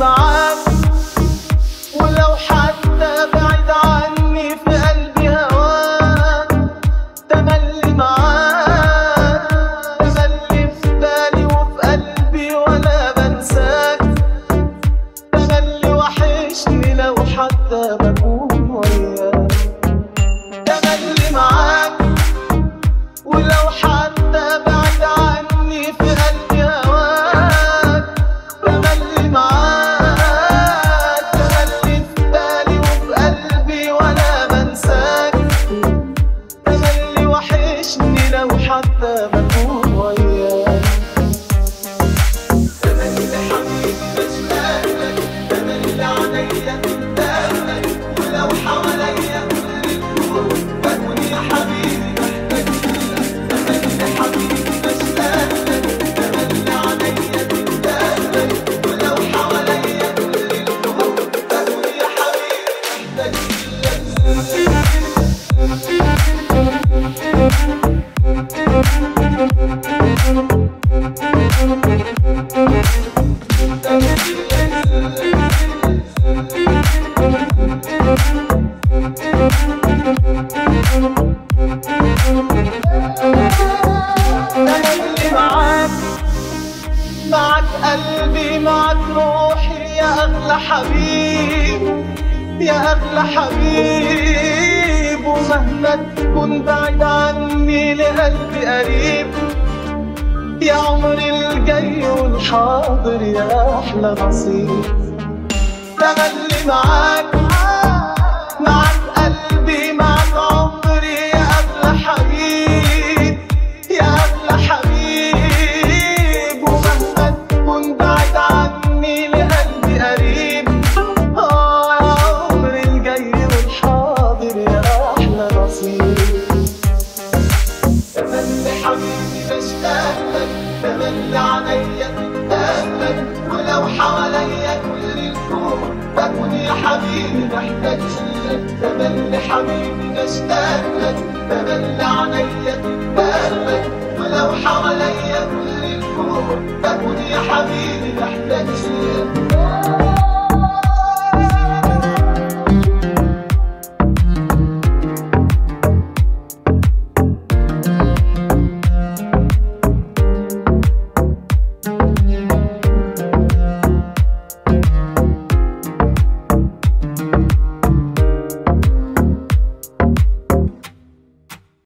تملي معاك حتى بكون وياك تملي حبيبي بشتاق لك تملي عليا تندمك ولو حواليا كل الكون بكون يا حبيبي محتاج لك حبيب يا أغلى حبيب. ومهما تكون بعيد عني لقلبي قريب يا عمري الجاي والحاضر يا أحلى نصيب. تملي معاك بشتاق لك تملي عليا تتقلك ولو حواليا كل الكون بكون يا حبيبي محتاج لك تملي حبيبي بشتاق لك تملي عليا تتقلك ولو حواليا كل الكون بكون يا حبيبي محتاج لك